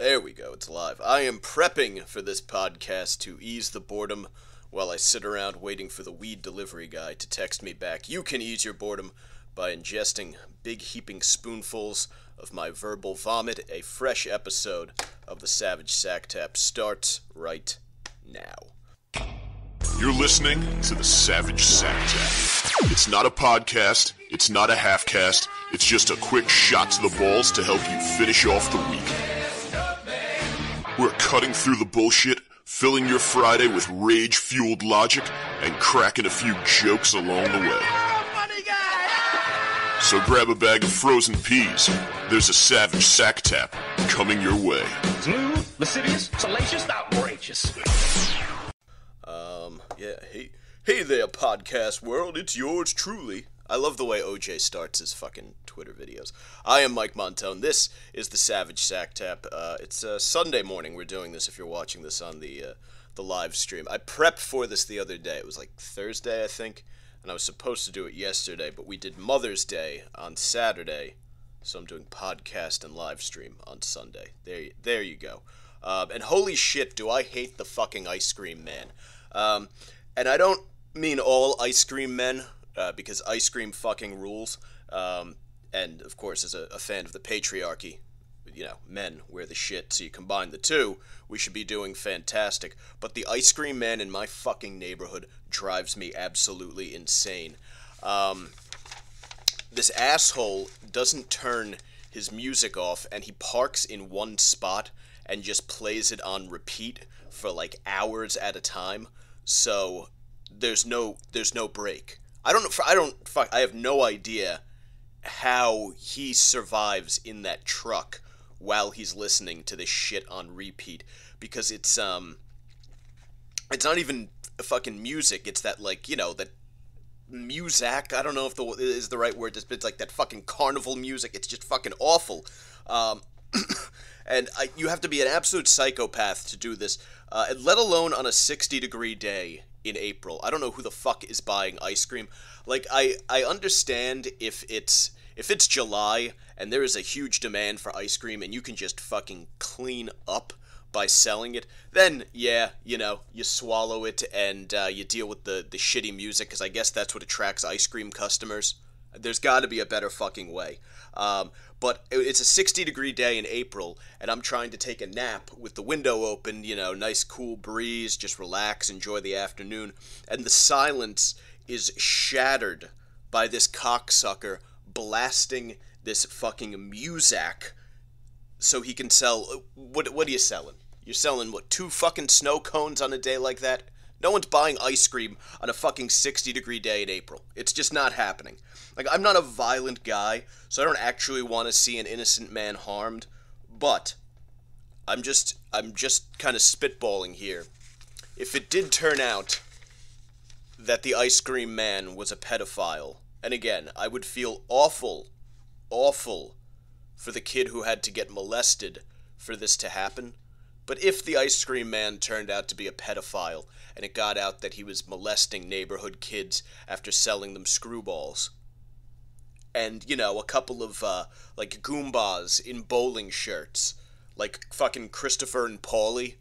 There we go, it's live. I am prepping for this podcast to ease the boredom while I sit around waiting for the weed delivery guy to text me back. You can ease your boredom by ingesting big heaping spoonfuls of my verbal vomit. A fresh episode of the Savage Sack Tap starts right now. You're listening to the Savage Sack Tap. It's not a podcast, it's not a half cast, it's just a quick shot to the balls to help you finish off the week. We're cutting through the bullshit, filling your Friday with rage fueled logic, and cracking a few jokes along the way. So grab a bag of frozen peas. There's a Savage Sack Tap coming your way. Smooth, lascivious, salacious, outrageous. Um, yeah, hey, hey there, podcast world. It's yours truly. I love the way OJ starts his fucking Twitter videos. I am Mike Montone. This is the Savage Sack Tap. Uh, it's uh, Sunday morning. We're doing this. If you're watching this on the uh, the live stream, I prepped for this the other day. It was like Thursday, I think, and I was supposed to do it yesterday, but we did Mother's Day on Saturday, so I'm doing podcast and live stream on Sunday. There, there you go. Um, and holy shit, do I hate the fucking ice cream man. Um, and I don't mean all ice cream men, uh, because ice cream fucking rules. Um, and of course, as a, a, fan of the patriarchy, you know, men wear the shit, so you combine the two, we should be doing fantastic. But the ice cream man in my fucking neighborhood drives me absolutely insane. Um, this asshole doesn't turn his music off, and he parks in one spot and just plays it on repeat for like hours at a time. So there's no there's no break. I don't know. I don't. Fuck. I have no idea how he survives in that truck while he's listening to this shit on repeat because it's um. It's not even fucking music. It's that like you know that music. I don't know if the is the right word. It's like that fucking carnival music. It's just fucking awful. Um, and I, you have to be an absolute psychopath to do this, uh, let alone on a 60 degree day in April. I don't know who the fuck is buying ice cream. Like I I understand if it's if it's July and there is a huge demand for ice cream and you can just fucking clean up by selling it, then yeah, you know, you swallow it and uh, you deal with the the shitty music because I guess that's what attracts ice cream customers. There's got to be a better fucking way. Um, but it's a 60 degree day in April, and I'm trying to take a nap with the window open, you know, nice cool breeze, just relax, enjoy the afternoon. And the silence is shattered by this cocksucker blasting this fucking music so he can sell. What, what are you selling? You're selling, what, two fucking snow cones on a day like that? No one's buying ice cream on a fucking 60 degree day in April. It's just not happening. Like, I'm not a violent guy, so I don't actually want to see an innocent man harmed, but I'm just I'm just kind of spitballing here. If it did turn out that the ice cream man was a pedophile, and again, I would feel awful, awful for the kid who had to get molested for this to happen. But if the ice cream man turned out to be a pedophile and it got out that he was molesting neighborhood kids after selling them screwballs, and you know a couple of uh, like goombas in bowling shirts, like fucking Christopher and Paulie,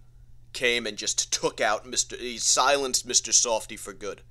came and just took out Mister. He silenced Mister Softee for good.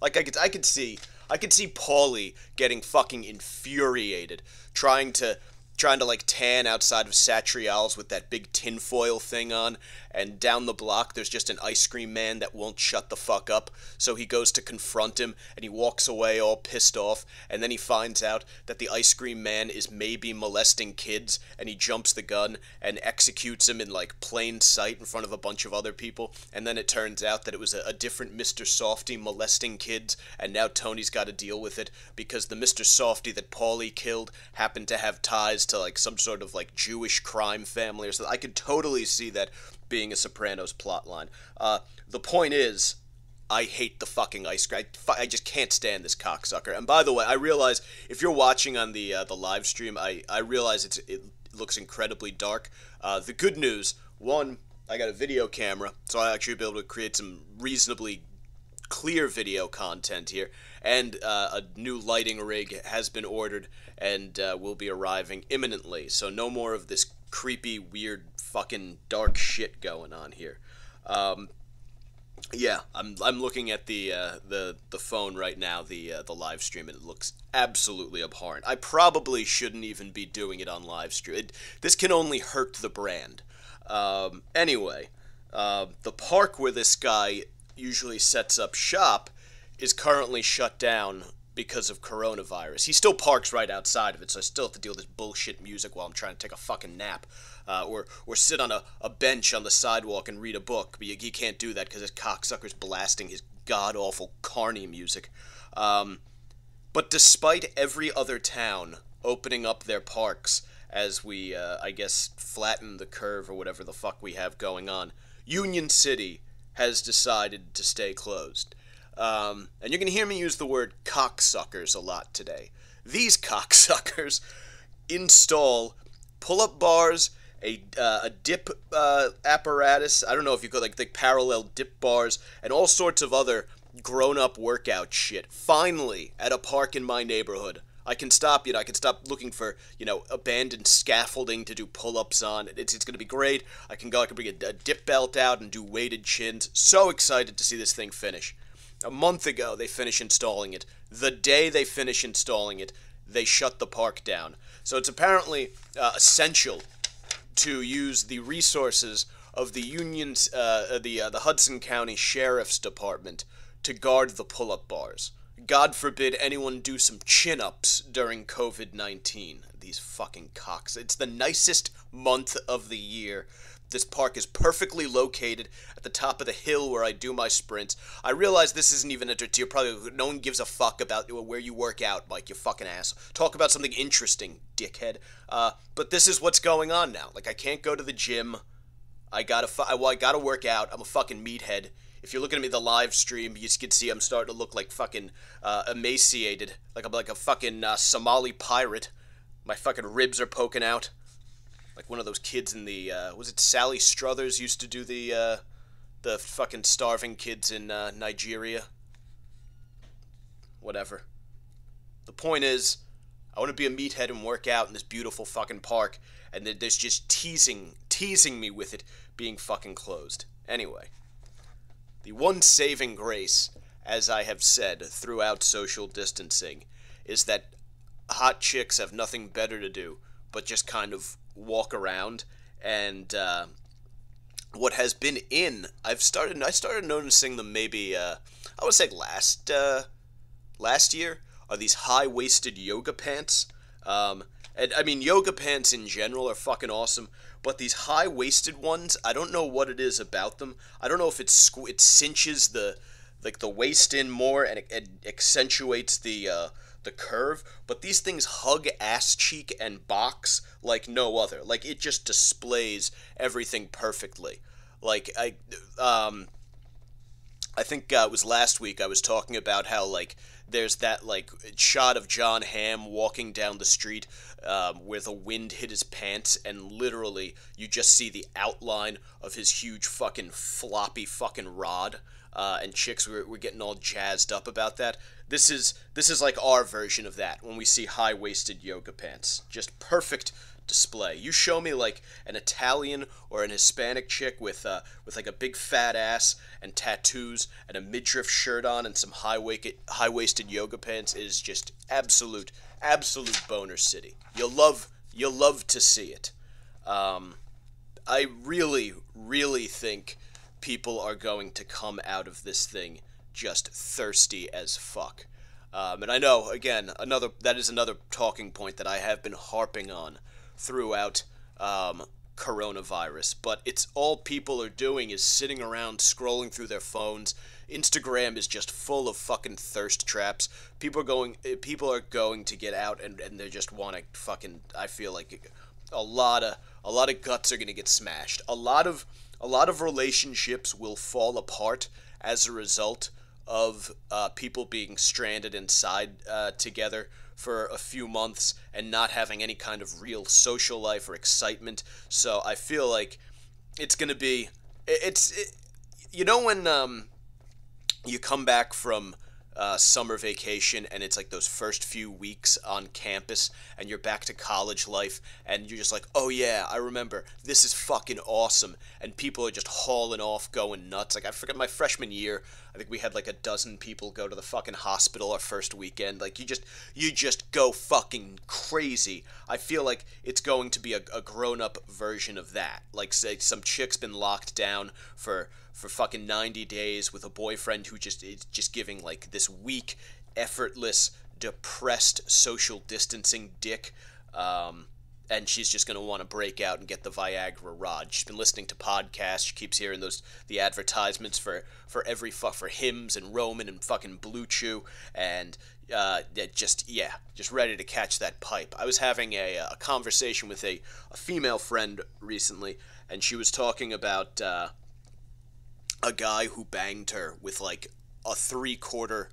Like I could, I could see, I could see Paulie getting fucking infuriated, trying to trying to like tan outside of Satriale's with that big tinfoil thing on, and down the block there's just an ice cream man that won't shut the fuck up. So he goes to confront him, and he walks away all pissed off, and then he finds out that the ice cream man is maybe molesting kids, and he jumps the gun and executes him in like plain sight in front of a bunch of other people, and then it turns out that it was a, a different Mr. Softee molesting kids, and now Tony's got to deal with it because the Mr. Softee that Paulie killed happened to have ties to like some sort of like Jewish crime family or something. I could totally see that being a Sopranos plotline. Uh, the point is, I hate the fucking ice cream. I, I, just can't stand this cocksucker. And by the way, I realize if you're watching on the uh, the live stream, I, I realize it's, it looks incredibly dark. Uh, the good news, one, I got a video camera, so I actually be able to create some reasonably clear video content here. And uh, a new lighting rig has been ordered and uh, will be arriving imminently. So no more of this creepy, weird fucking dark shit going on here. Um, yeah, I'm I'm looking at the uh, the the phone right now, the uh, the live stream, and it looks absolutely abhorrent. I probably shouldn't even be doing it on live stream. It, this can only hurt the brand. Um, anyway, uh, the park where this guy usually sets up shop is currently shut down because of coronavirus. He still parks right outside of it, so I still have to deal with this bullshit music while I'm trying to take a fucking nap. Uh, or, or sit on a, a bench on the sidewalk and read a book, but you, you can't do that because this cocksucker's blasting his god awful carny music. Um, but despite every other town opening up their parks as we, uh, I guess, flatten the curve or whatever the fuck we have going on, Union City has decided to stay closed. Um, and you're going to hear me use the word cocksuckers a lot today. These cocksuckers install pull up bars, a, uh, a dip uh, apparatus. I don't know if you could like the parallel dip bars, and all sorts of other grown up workout shit. Finally, at a park in my neighborhood. I can stop, you know, I can stop looking for, you know, abandoned scaffolding to do pull-ups on. It's, it's going to be great. I can go, I can bring a, a dip belt out and do weighted chins. So excited to see this thing finish. A month ago, they finished installing it. The day they finish installing it, they shut the park down. So it's apparently uh, essential to use the resources of the Union, uh, the uh, the Hudson County Sheriff's Department to guard the pull-up bars. God forbid anyone do some chin-ups during COVID-19. These fucking cocks. It's the nicest month of the year. This park is perfectly located at the top of the hill where I do my sprints. I realize this isn't even entertaining. Probably no one gives a fuck about where you work out, Mike. You fucking ass. Talk about something interesting, dickhead. Uh, but this is what's going on now. Like I can't go to the gym. I gotta, fu- well, I gotta work out. I'm a fucking meathead. If you're looking at me the live stream, you can see I'm starting to look like fucking uh, emaciated, like I'm like a fucking uh, Somali pirate. My fucking ribs are poking out like one of those kids in the uh, was it Sally Struthers used to do the uh, the fucking starving kids in uh, Nigeria. Whatever. The point is, I want to be a meathead and work out in this beautiful fucking park, and there's just teasing teasing me with it being fucking closed. Anyway, the one saving grace, as I have said throughout social distancing, is that hot chicks have nothing better to do but just kind of walk around and uh, what has been in I've started I started noticing them maybe uh, I would say last uh, last year are these high waisted yoga pants. Um, and I mean yoga pants in general are fucking awesome but these high waisted ones I don't know what it is about them. I don't know if it's squ- it cinches the like the waist in more and it, it accentuates the uh, the curve, but these things hug ass cheek and box like no other. Like it just displays everything perfectly. Like I um I think uh, it was last week I was talking about how like there's that like shot of John Hamm walking down the street um, where the wind hit his pants and literally you just see the outline of his huge fucking floppy fucking rod uh, and chicks were, were getting all jazzed up about that. This is this is like our version of that when we see high waisted yoga pants. Just perfect display. You show me like an Italian or an Hispanic chick with uh, with like a big fat ass and tattoos and a midriff shirt on and some high high waisted yoga pants is just absolute absolute boner city. You'll love you'll love to see it. Um, I really really think people are going to come out of this thing just thirsty as fuck. Um, and I know, again, another that is another talking point that I have been harping on throughout um, coronavirus. But it's all people are doing is sitting around scrolling through their phones. Instagram is just full of fucking thirst traps. People are going, eh, people are going to get out, and, and they just want to fucking. I feel like a lot of a lot of guts are gonna get smashed. A lot of a lot of relationships will fall apart as a result of uh, people being stranded inside uh, together for a few months and not having any kind of real social life or excitement. So I feel like it's going to be it's it, you know when um, you come back from uh, summer vacation and it's like those first few weeks on campus and you're back to college life and you're just like, oh yeah, I remember this is fucking awesome. And people are just hauling off, going nuts. Like, I forget my freshman year, I think we had like a dozen people go to the fucking hospital our first weekend. Like, you just, you just go fucking crazy. I feel like it's going to be a, a grown up version of that. Like, say, some chick's been locked down for for fucking 90 days with a boyfriend who just is just giving like this weak, effortless, depressed social distancing dick. Um, and she's just going to want to break out and get the Viagra rod. She's been listening to podcasts. She keeps hearing those the advertisements for for every fuck for Hims and Roman and fucking Blue Chew and uh, just yeah, just ready to catch that pipe. I was having a, a conversation with a, a female friend recently, and she was talking about uh, a guy who banged her with like a three quarter.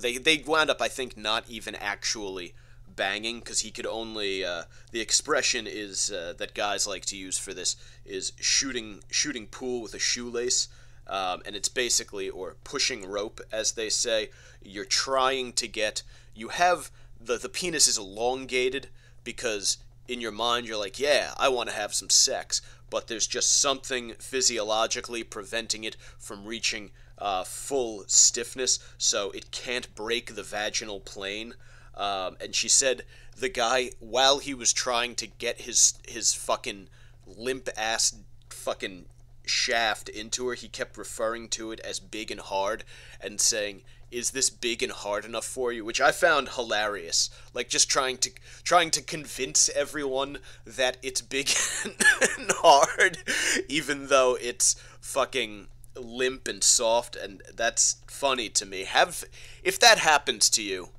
They they wound up, I think, not even actually banging because he could only. Uh, the expression is uh, that guys like to use for this is shooting shooting pool with a shoelace. Um, and it's basically or pushing rope as they say you're trying to get you have the the penis is elongated because in your mind you're like yeah i want to have some sex but there's just something physiologically preventing it from reaching uh, full stiffness, so it can't break the vaginal plane. Um, and she said the guy, while he was trying to get his his fucking limp ass fucking shaft into her, he kept referring to it as big and hard and saying, is this big and hard enough for you? Which i found hilarious. Like just trying to trying to convince everyone that it's big and hard even though it's fucking limp and soft and that's funny to me. Have if that happens to you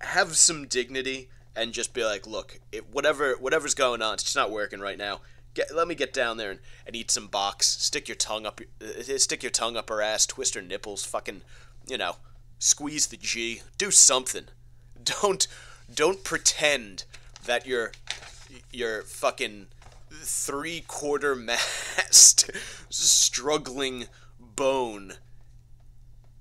have some dignity and just be like look it, whatever whatever's going on it's just not working right now Get, let me get down there and, and eat some box. Stick your tongue up, uh, stick your tongue up her ass. Twist her nipples. Fucking, you know, squeeze the G, do something. Don't don't pretend that your your fucking three quarter mast struggling bone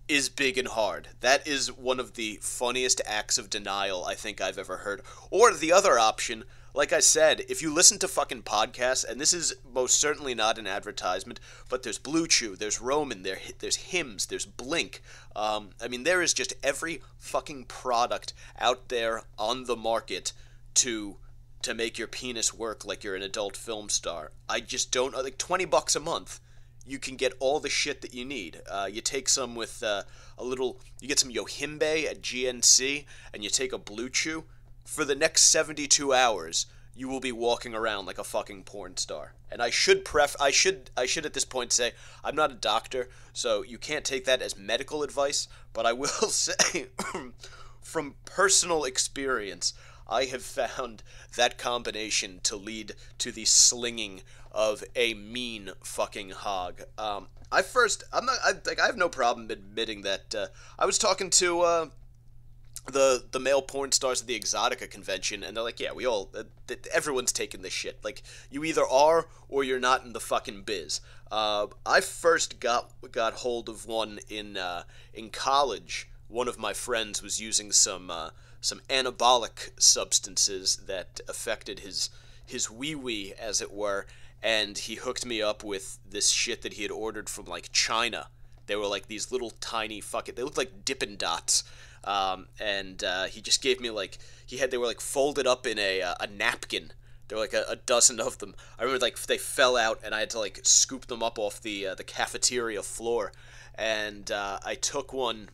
is big and hard. That is one of the funniest acts of denial I think I've ever heard. Or the other option like I said, if you listen to fucking podcasts, and this is most certainly not an advertisement, but there's Blue Chew, there's Roman, there, there's Hims, there's Blink. Um, I mean, there is just every fucking product out there on the market to to make your penis work like you're an adult film star. I just don't like twenty bucks a month. You can get all the shit that you need. Uh, you take some with uh, a little. You get some Yohimbe at GNC, and you take a Blue Chew for the next 72 hours you will be walking around like a fucking porn star. And I should pref I should I should at this point say I'm not a doctor, so you can't take that as medical advice, but I will say from personal experience, I have found that combination to lead to the slinging of a mean fucking hog. Um, I first, I'm not, I, like, I have no problem admitting that uh, I was talking to uh, the the male porn stars at the Exxxotica convention, and they're like, "Yeah, we all, uh, everyone's taking this shit. Like, you either are or you're not in the fucking biz." Uh, I first got got hold of one in uh, in college. One of my friends was using some uh, some anabolic substances that affected his his wee wee, as it were, and he hooked me up with this shit that he had ordered from like China. They were like these little tiny fuck it. They looked like Dippin' Dots um, and uh, he just gave me like he had they were like folded up in a uh, a napkin. There were like a, a, dozen of them. I remember like they fell out, and I had to like scoop them up off the uh, the cafeteria floor. And uh, I took one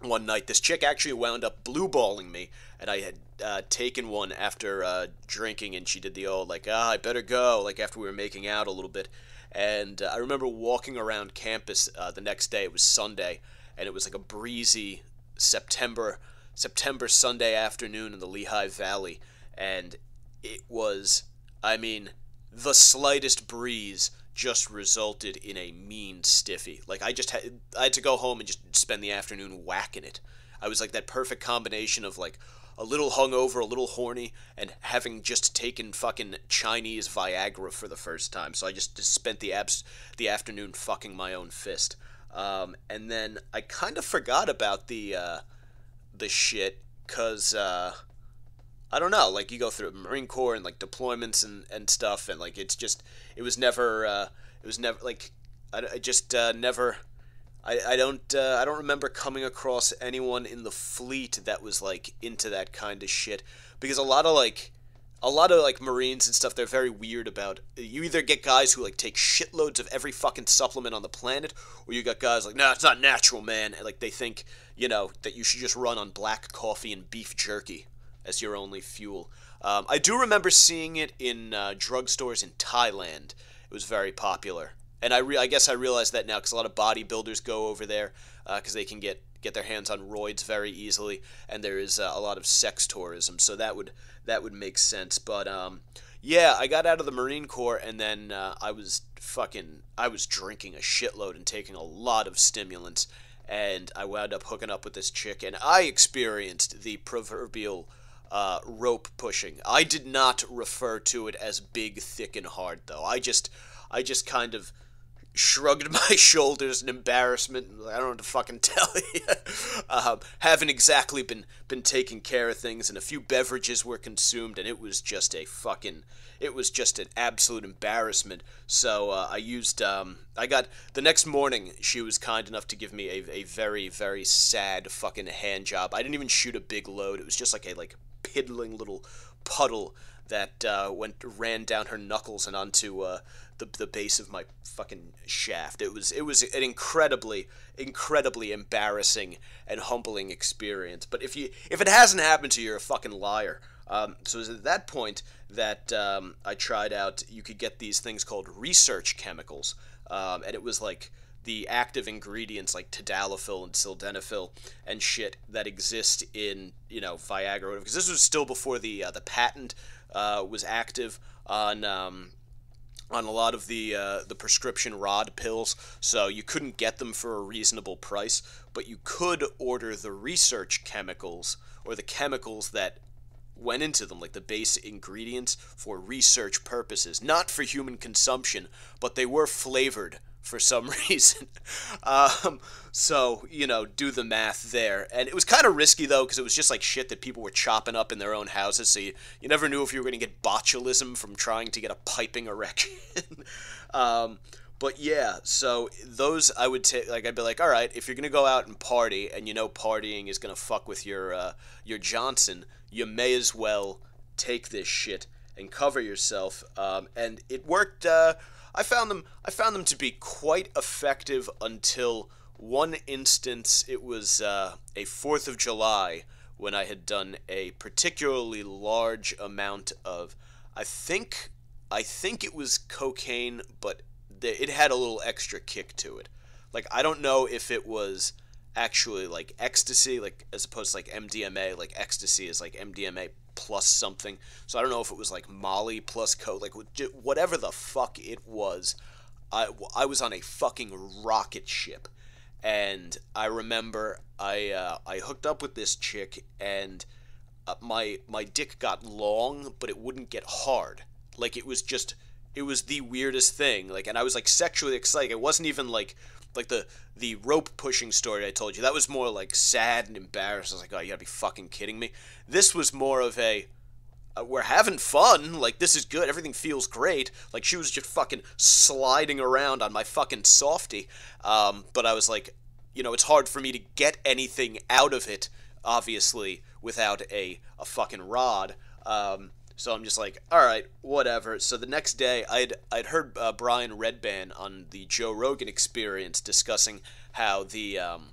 one night. This chick actually wound up blue balling me, and I had uh, taken one after uh, drinking, and she did the old like, ah, I better go, like after we were making out a little bit. And I remember walking around campus the next day. It was Sunday, and it was like a breezy September September Sunday afternoon in the Lehigh Valley, and it was, I mean, the slightest breeze just resulted in a mean stiffy. Like I just had, I had to go home and just spend the afternoon whacking it. I was like that perfect combination of like a little hungover, a little horny, and having just taken fucking Chinese Viagra for the first time. So I just, just spent the abs the afternoon fucking my own fist. Um, and then I kind of forgot about the uh, the shit because uh, I don't know. Like you go through Marine Corps and like deployments and, and stuff, and like it's just it was never uh, it was never like I, I just uh, never. I, I don't uh, I don't remember coming across anyone in the fleet that was like into that kind of shit because a lot of like a lot of like marines and stuff they're very weird about you either get guys who like take shitloads of every fucking supplement on the planet or you got guys like nah it's not natural man and, like they think you know that you should just run on black coffee and beef jerky as your only fuel. Um, i do remember seeing it in uh, drugstores in thailand. It was very popular. And I, re- I guess I realize that now because a lot of bodybuilders go over there because uh, they can get get their hands on roids very easily, and there is uh, a lot of sex tourism, so that would that would make sense. But um, yeah, I got out of the Marine Corps, and then uh, I was fucking I was drinking a shitload and taking a lot of stimulants, and I wound up hooking up with this chick, and I experienced the proverbial. Uh, rope pushing. I did not refer to it as big, thick, and hard, though. I just, I just kind of shrugged my shoulders in embarrassment. I don't know what to fucking tell you. um, haven't exactly been been taking care of things, and a few beverages were consumed, and it was just a fucking. It was just an absolute embarrassment. So uh, I used. Um, I got the next morning. She was kind enough to give me a, a very very sad fucking hand job. I didn't even shoot a big load. It was just like a like piddling little puddle that uh, went ran down her knuckles and onto uh, the, the base of my fucking shaft. It was it was an incredibly incredibly embarrassing and humbling experience. But if you if it hasn't happened to you, you're a fucking liar. Um, so it was at that point that um, I tried out. You could get these things called research chemicals, um, and it was like the active ingredients like tadalafil and sildenafil and shit that exist in you know Viagra because this was still before the uh, the patent uh, was active on um, on a lot of the uh, the prescription rod pills, so you couldn't get them for a reasonable price, but you could order the research chemicals or the chemicals that went into them, like the base ingredients for research purposes, not for human consumption, but they were flavored for some reason. um, so, you know, do the math there. And it was kind of risky, though, because it was just like shit that people were chopping up in their own houses. So you, you never knew if you were going to get botulism from trying to get a piping erection. um, but yeah, so those I would take like I'd be like, all right, if you're gonna go out and party and you know partying is gonna fuck with your uh, your Johnson, you may as well take this shit and cover yourself. Um, and it worked. Uh, I found them I found them to be quite effective until one instance. It was uh, a Fourth of July when I had done a particularly large amount of. I think I think it was cocaine, but it had a little extra kick to it. Like I don't know if it was actually like ecstasy, like as opposed to like MDMA. Like ecstasy is like MDMA plus something. So I don't know if it was like Molly plus coke, like whatever the fuck it was. I, I was on a fucking rocket ship, and I remember I uh, I hooked up with this chick, and uh, my my dick got long, but it wouldn't get hard. Like it was just it was the weirdest thing. Like, and I was like sexually excited. It wasn't even like like the the rope pushing story I told you, that was more like sad and embarrassed. I was like, oh, you gotta be fucking kidding me. This was more of a uh, we're having fun. Like this is good. Everything feels great. Like she was just fucking sliding around on my fucking softy. Um, but I was like, you know, it's hard for me to get anything out of it, obviously, without a a fucking rod. Um, so I'm just like, all right, whatever. So the next day, I'd I'd heard uh, Brian Redban on the Joe Rogan Experience discussing how the um,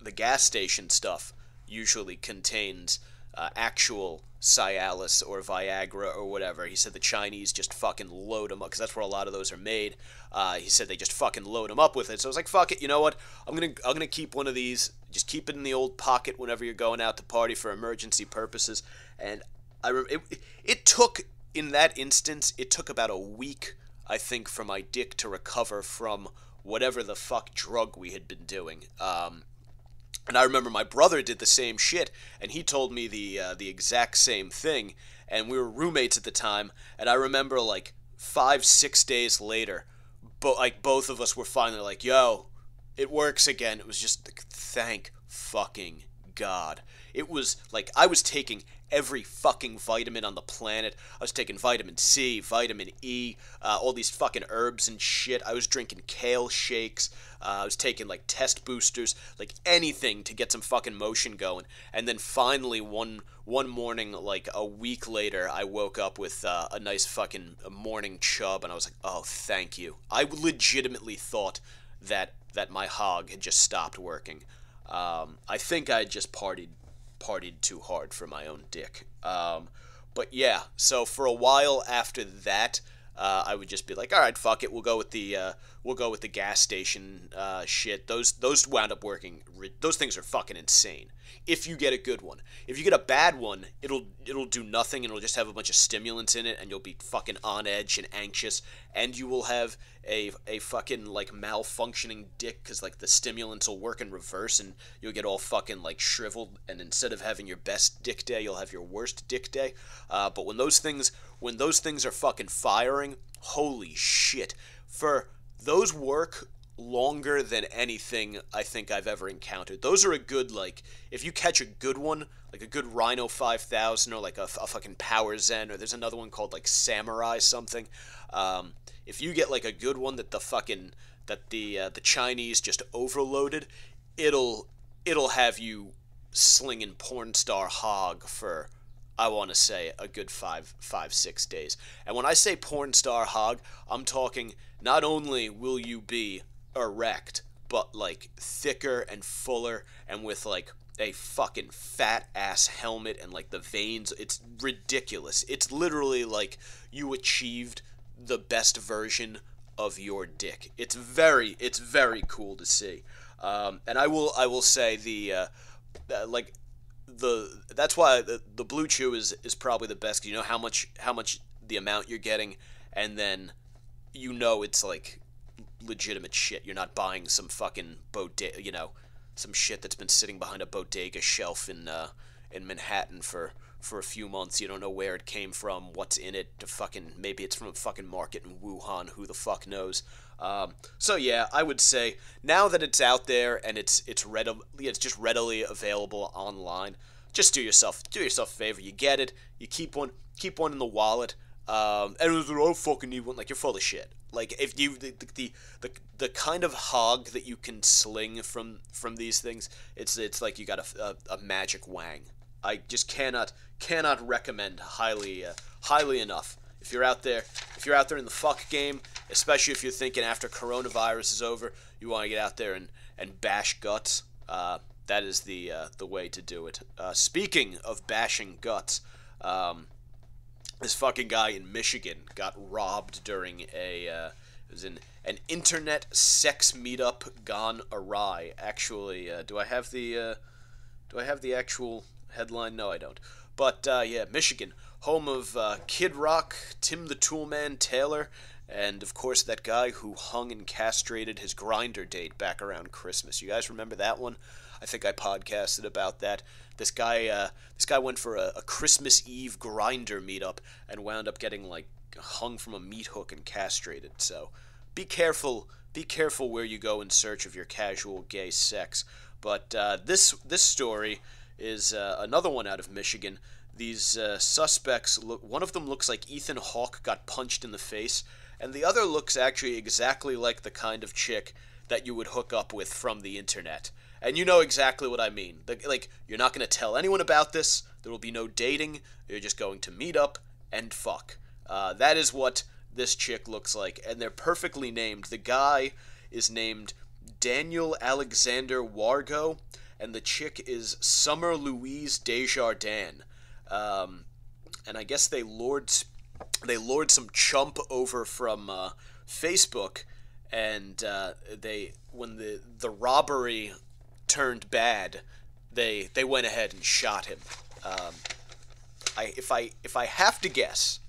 the gas station stuff usually contains uh, actual Cialis or Viagra or whatever. He said the Chinese just fucking load them up because that's where a lot of those are made. Uh, he said they just fucking load them up with it. So I was like, fuck it, you know what? I'm gonna I'm gonna keep one of these. Just keep it in the old pocket whenever you're going out to party for emergency purposes. And I it, it took in that instance it took about a week I think for my dick to recover from whatever the fuck drug we had been doing. Um, and I remember my brother did the same shit, and he told me the uh, the exact same thing. And we were roommates at the time, and I remember like five six days later, but like both of us were finally like, "Yo, it works again. It was just like, thank fucking God. It was like I was taking every fucking vitamin on the planet. I was taking vitamin C, vitamin E, uh, all these fucking herbs and shit. I was drinking kale shakes. Uh, I was taking like test boosters, like anything to get some fucking motion going. And then finally, one one morning, like a week later, I woke up with uh, a nice fucking morning chub, and I was like, "Oh, thank you." I legitimately thought that that my hog had just stopped working. Um, I think I just partied partied too hard for my own dick. Um, but yeah, so for a while after that, uh, I would just be like, all right, fuck it, we'll go with the uh, we'll go with the gas station uh, shit. Those those wound up working. Those things are fucking insane. If you get a good one, if you get a bad one, it'll it'll do nothing and it'll just have a bunch of stimulants in it, and you'll be fucking on edge and anxious, and you will have a a fucking like malfunctioning dick because like the stimulants will work in reverse, and you'll get all fucking like shriveled, and instead of having your best dick day, you'll have your worst dick day. Uh, but when those things when those things are fucking firing, holy shit! For those work longer than anything I think I've ever encountered. Those are a good like if you catch a good one, like a good Rhino 5000 or like a, a fucking Power Zen or there's another one called like Samurai something. Um, if you get like a good one that the fucking that the uh, the Chinese just overloaded, it'll it'll have you slinging porn star hog for I want to say a good five, five, six days. And when I say porn star hog, I'm talking not only will you be erect, but like thicker and fuller and with like a fucking fat ass helmet and like the veins. It's ridiculous. It's literally like you achieved the best version of your dick. It's very, it's very cool to see. Um, and I will, I will say the, uh, uh, like the that's why the, the blue chew is is probably the best. You know how much how much the amount you're getting, and then you know it's like legitimate shit. You're not buying some fucking bodega, you know, some shit that's been sitting behind a bodega shelf in uh, in Manhattan for for a few months. You don't know where it came from, what's in it. To fucking maybe it's from a fucking market in Wuhan. Who the fuck knows? Um, so yeah, I would say now that it's out there and it's it's readily it's just readily available online. Just do yourself do yourself a favor. You get it. You keep one keep one in the wallet. Um, and it was oh fucking need one. Like you're full of shit. Like if you the, the the the kind of hog that you can sling from from these things, it's it's like you got a, a, a magic wang. I just cannot cannot recommend highly uh, highly enough. If you're out there, if you're out there in the fuck game, especially if you're thinking after coronavirus is over, you want to get out there and, and bash guts. Uh, that is the uh, the way to do it. Uh, speaking of bashing guts, um, this fucking guy in Michigan got robbed during a uh, it was an an internet sex meetup gone awry. Actually, uh, do I have the do I have the actual headline? No, I don't. But uh, yeah, Michigan, home of uh, Kid Rock, Tim the Toolman Taylor, and of course that guy who hung and castrated his Grindr date back around Christmas. You guys remember that one? I think I podcasted about that. This guy, uh, this guy went for a, a Christmas Eve Grindr meetup and wound up getting like hung from a meat hook and castrated. So be careful. Be careful where you go in search of your casual gay sex. But uh, this this story is uh, another one out of Michigan. These uh, suspects look. One of them looks like Ethan Hawke got punched in the face, and the other looks actually exactly like the kind of chick that you would hook up with from the internet. And you know exactly what I mean. The, like, you're not going to tell anyone about this. There will be no dating. You're just going to meet up and fuck. Uh, that is what this chick looks like, and they're perfectly named. The guy is named Daniel Alexander Wargo, and the chick is Summer Louise Desjardins. Um, and I guess they lured they lured some chump over from uh, Facebook, and uh, they when the the robbery turned bad, they they went ahead and shot him. Um, I if I if I have to guess,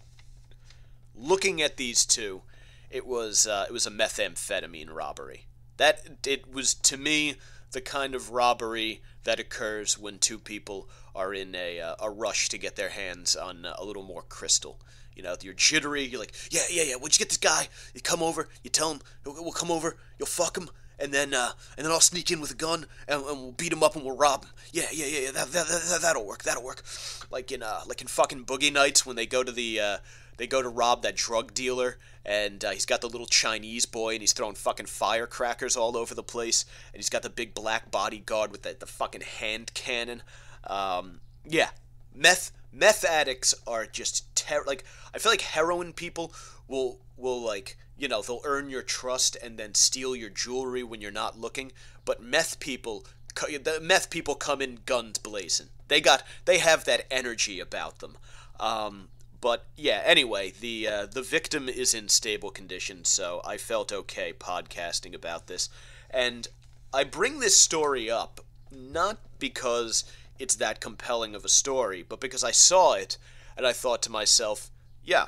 looking at these two, it was uh, it was a methamphetamine robbery. That it was to me the kind of robbery that occurs when two people are in a, uh, a rush to get their hands on uh, a little more crystal. You know, you're jittery. You're like, yeah, yeah, yeah. What'd you get this guy? You come over. You tell him we'll come over. You'll fuck him, and then uh, and then I'll sneak in with a gun and, and we'll beat him up and we'll rob him. Yeah, yeah, yeah, yeah. That, that, that, that'll work. That'll work. Like in uh, like in fucking Boogie Nights when they go to the uh, they go to rob that drug dealer and uh, he's got the little Chinese boy and he's throwing fucking firecrackers all over the place. And he's got the big black bodyguard with the, the fucking hand cannon. Um, yeah, meth meth addicts are just ter- like I feel like heroin people will will like you know they'll earn your trust and then steal your jewelry when you're not looking. But meth people the meth people come in guns blazing. They got they have that energy about them. Um, but yeah anyway the uh, the victim is in stable condition so i felt okay podcasting about this and i bring this story up not because it's that compelling of a story but because i saw it and i thought to myself yeah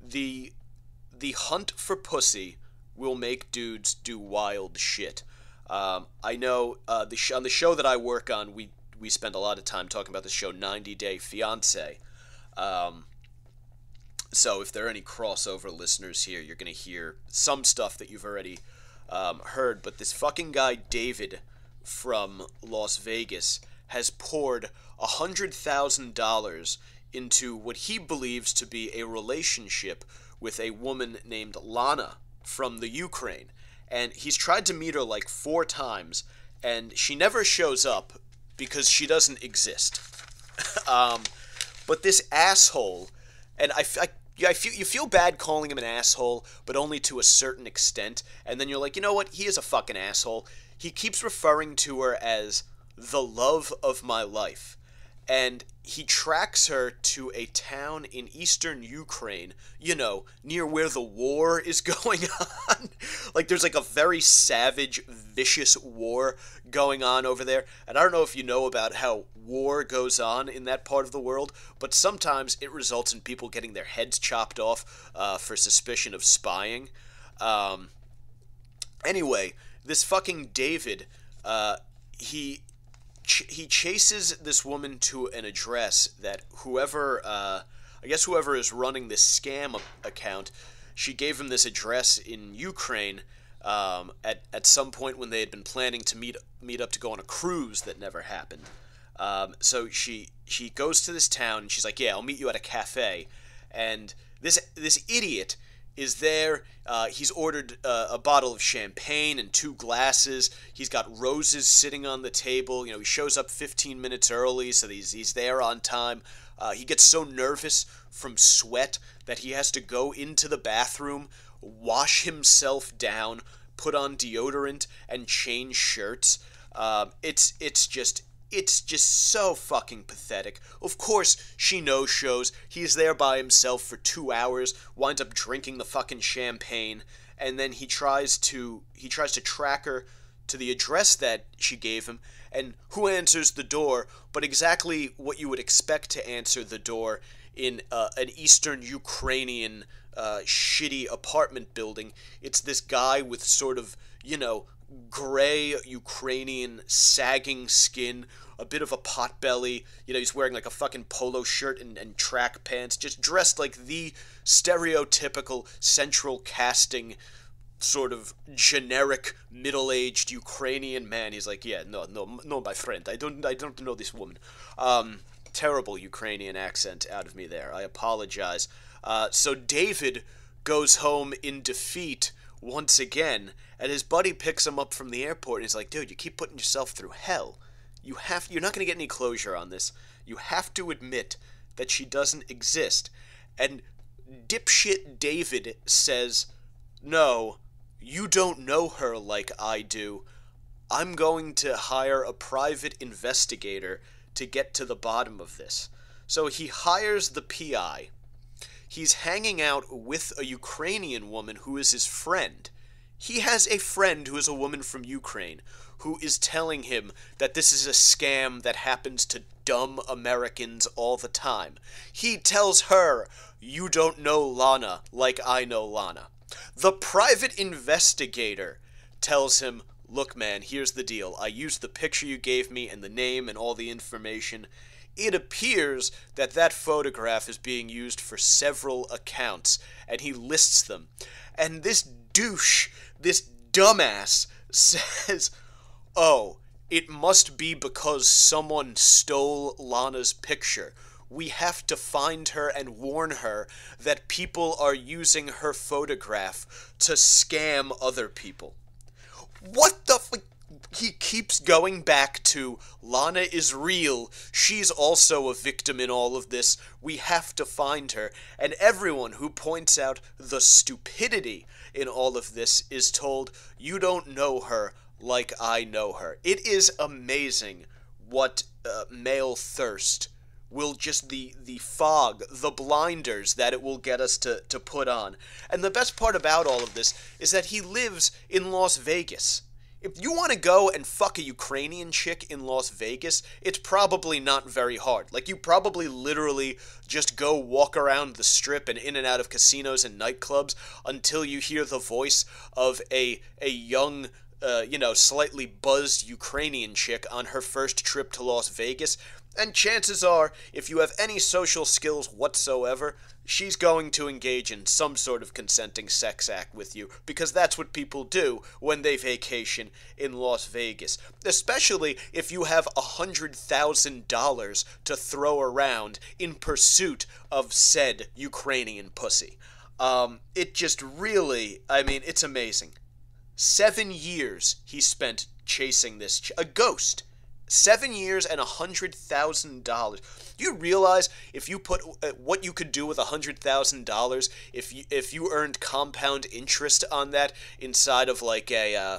the the hunt for pussy will make dudes do wild shit. Um, I know uh, the sh- on the show that I work on, we we spend a lot of time talking about the show 90 Day Fiance. Um, so if there are any crossover listeners here, you're gonna hear some stuff that you've already um, heard. But this fucking guy David from Las Vegas has poured a hundred thousand dollars into what he believes to be a relationship with a woman named Lana from the Ukraine. And he's tried to meet her like four times, and she never shows up because she doesn't exist. um, but this asshole, and I, I, I feel you feel bad calling him an asshole, but only to a certain extent. And then you're like, you know what? He is a fucking asshole. He keeps referring to her as the love of my life and he tracks her to a town in eastern Ukraine, you know, near where the war is going on. like there's like a very savage, vicious war going on over there. And I don't know if you know about how war goes on in that part of the world, but sometimes it results in people getting their heads chopped off uh, for suspicion of spying. Um, anyway, this fucking David, uh, he ch- he chases this woman to an address that whoever, uh, I guess whoever is running this scam account, she gave him this address in Ukraine um, at at some point when they had been planning to meet meet up to go on a cruise that never happened. Um, so she she goes to this town and she's like, "Yeah, I'll meet you at a cafe." And this this idiot is there. Uh, he's ordered uh, a bottle of champagne and two glasses. He's got roses sitting on the table. You know, he shows up 15 minutes early, so he's, he's there on time. Uh, he gets so nervous from sweat that he has to go into the bathroom, wash himself down, put on deodorant, and change shirts. Um, it's it's just it's just so fucking pathetic. Of course, she no shows. He's there by himself for two hours, winds up drinking the fucking champagne, and then he tries to he tries to track her to the address that she gave him, and who answers the door but exactly what you would expect to answer the door in uh, an Eastern Ukrainian uh, shitty apartment building. It's this guy with sort of, you know, gray Ukrainian sagging skin, a bit of a pot belly. You know, he's wearing like a fucking polo shirt and, and track pants, just dressed like the stereotypical central casting sort of generic middle-aged Ukrainian man. He's like, yeah, no, no, no, my friend, I don't, I don't know this woman. Um, terrible Ukrainian accent out of me there. I apologize. Uh, so David goes home in defeat once again, and his buddy picks him up from the airport and he's like, dude, you keep putting yourself through hell. You have you're not going to get any closure on this. You have to admit that she doesn't exist. And dipshit David says, "No, you don't know her like I do. I'm going to hire a private investigator to get to the bottom of this." So he hires the PI he's hanging out with a Ukrainian woman who is his friend. He has a friend who is a woman from Ukraine who is telling him that this is a scam that happens to dumb Americans all the time. He tells her, You don't know Lana like I know Lana. The private investigator tells him, Look, man, here's the deal. I used the picture you gave me and the name and all the information, it appears that that photograph is being used for several accounts, and he lists them. And this douche, this dumbass, says, "Oh, it must be because someone stole Lana's picture." We have to find her and warn her that people are using her photograph to scam other people. What the f- he keeps going back to Lana is real. She's also a victim in all of this. We have to find her. And everyone who points out the stupidity in all of this is told, You don't know her like I know her. It is amazing what uh, male thirst will just the the fog, the blinders that it will get us to to put on. And the best part about all of this is that he lives in Las Vegas. If you want to go and fuck a Ukrainian chick in Las Vegas, it's probably not very hard. Like, you probably literally just go walk around the strip and in and out of casinos and nightclubs until you hear the voice of a, a young, uh, you know, slightly buzzed Ukrainian chick on her first trip to Las Vegas. And chances are, if you have any social skills whatsoever, she's going to engage in some sort of consenting sex act with you because that's what people do when they vacation in Las Vegas. Especially if you have a $100,000 to throw around in pursuit of said Ukrainian pussy. Um, it just really, I mean, it's amazing. Seven years he spent chasing this ch- a ghost Seven years and a hundred thousand dollars. Do you realize if you put uh, what you could do with a hundred thousand dollars if you if you earned compound interest on that inside of like a uh,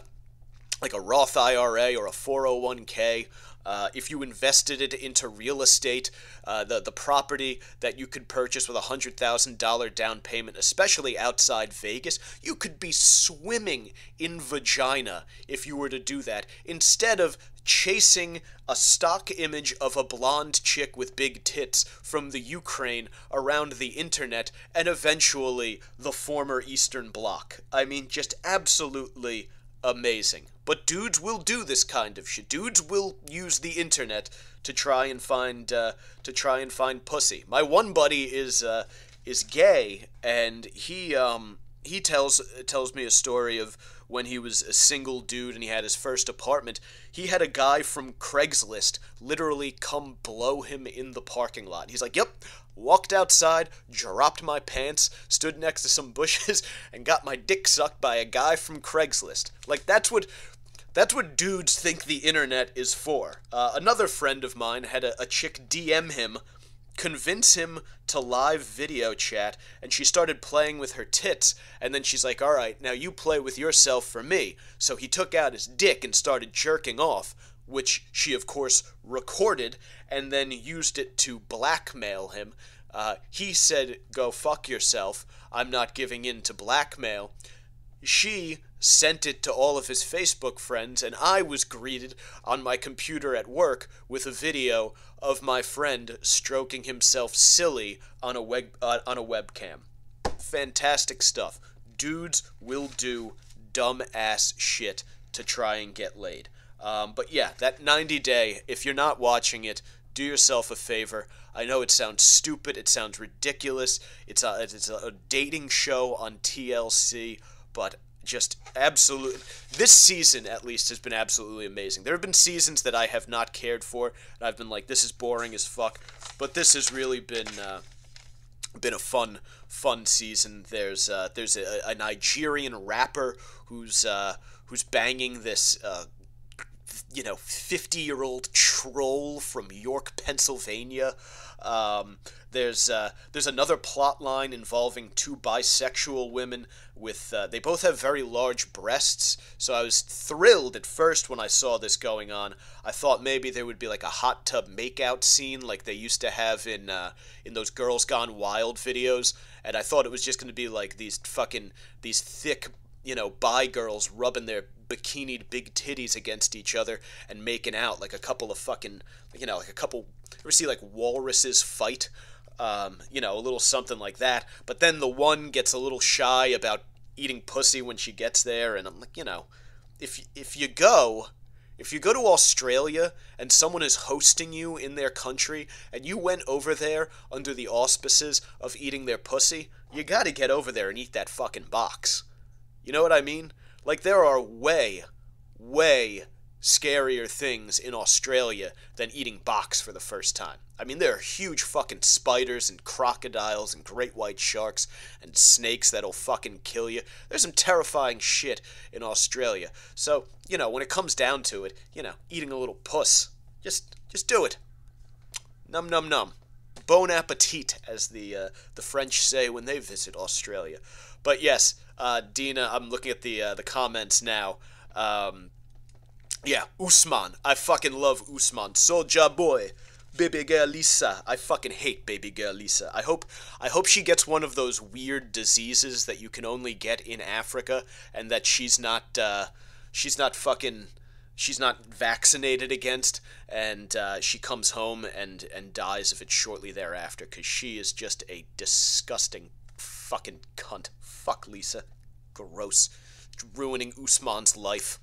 like a Roth IRA or a 401k? Uh, if you invested it into real estate, uh, the the property that you could purchase with a hundred thousand dollar down payment, especially outside Vegas, you could be swimming in vagina if you were to do that. Instead of chasing a stock image of a blonde chick with big tits from the Ukraine around the internet and eventually the former Eastern Bloc. I mean, just absolutely amazing. But dudes will do this kind of shit. Dudes will use the internet to try and find uh, to try and find pussy. My one buddy is uh, is gay, and he um, he tells tells me a story of when he was a single dude and he had his first apartment. He had a guy from Craigslist literally come blow him in the parking lot. He's like, "Yep, walked outside, dropped my pants, stood next to some bushes, and got my dick sucked by a guy from Craigslist. Like that's what that's what dudes think the internet is for. Uh, another friend of mine had a, a chick DM him, convince him to live video chat, and she started playing with her tits, and then she's like, alright, now you play with yourself for me. So he took out his dick and started jerking off, which she, of course, recorded and then used it to blackmail him. Uh, he said, Go fuck yourself. I'm not giving in to blackmail. She sent it to all of his Facebook friends, and I was greeted on my computer at work with a video of my friend stroking himself silly on a web uh, on a webcam. Fantastic stuff. Dudes will do dumb ass shit to try and get laid. Um, but yeah, that 90 day, if you're not watching it, do yourself a favor. I know it sounds stupid, it sounds ridiculous. It's a, it's a dating show on TLC, but just absolute. This season, at least, has been absolutely amazing. There have been seasons that I have not cared for, and I've been like, this is boring as fuck. But this has really been. Uh, been a fun fun season. There's uh, there's a, a Nigerian rapper who's uh, who's banging this uh, you know 50 year old troll from York, Pennsylvania. Um, there's uh, there's another plot line involving two bisexual women with uh, they both have very large breasts. So I was thrilled at first when I saw this going on. I thought maybe there would be like a hot tub makeout scene like they used to have in uh, in those Girls Gone Wild videos, and I thought it was just going to be like these fucking these thick you know bi girls rubbing their bikinied big titties against each other and making out like a couple of fucking you know like a couple ever see like walruses fight um, you know a little something like that but then the one gets a little shy about eating pussy when she gets there and i'm like you know if if you go if you go to Australia and someone is hosting you in their country and you went over there under the auspices of eating their pussy, you got to get over there and eat that fucking box. You know what I mean? Like there are way, way scarier things in Australia than eating box for the first time. I mean, there are huge fucking spiders and crocodiles and great white sharks and snakes that'll fucking kill you. There's some terrifying shit in Australia. So, you know, when it comes down to it, you know, eating a little puss, just just do it. Num num num. Bon appetit, as the uh, the French say when they visit Australia. But yes, uh, Dina, I'm looking at the uh, the comments now. Um, yeah, Usman. I fucking love Usman. SojaBoy. Baby girl Lisa. I fucking hate baby girl Lisa. I hope I hope she gets one of those weird diseases that you can only get in Africa and that she's not uh, she's not fucking she's not vaccinated against and uh, she comes home and and dies of it shortly thereafter cuz she is just a disgusting fucking cunt. Fuck Lisa. Gross. Ruining Usman's life.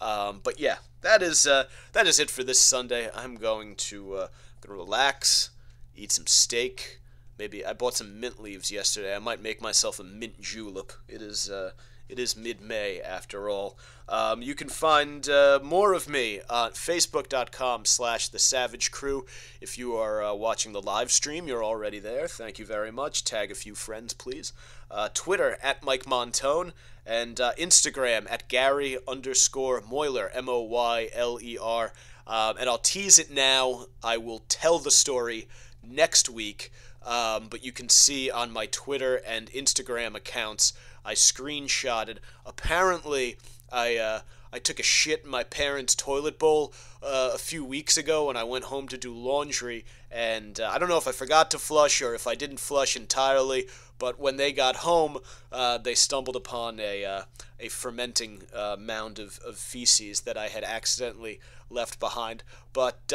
Um, but yeah, that is uh, that is it for this Sunday. I'm going to uh, gonna relax, eat some steak. Maybe I bought some mint leaves yesterday. I might make myself a mint julep. It is uh, it is mid-May after all. Um, you can find uh, more of me at facebook.com slash the savage crew. If you are uh, watching the live stream, you're already there. Thank you very much. Tag a few friends, please. Uh, Twitter at Mike Montone and uh, Instagram at Gary underscore Moyler, M O Y L E R. Um, and I'll tease it now. I will tell the story next week. Um, but you can see on my Twitter and Instagram accounts I screenshotted. Apparently, I uh, I took a shit in my parents' toilet bowl uh, a few weeks ago when I went home to do laundry, and uh, I don't know if I forgot to flush or if I didn't flush entirely. But when they got home, uh, they stumbled upon a uh, a fermenting uh, mound of, of feces that I had accidentally left behind. But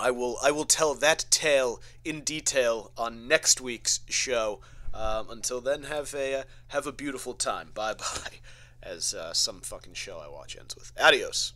I will I will tell that tale in detail on next week's show. Um, until then, have a uh, have a beautiful time. Bye bye. As uh, some fucking show I watch ends with. Adios.